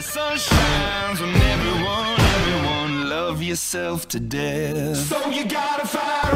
The sun shines on everyone, everyone. Love yourself to death. So you gotta find.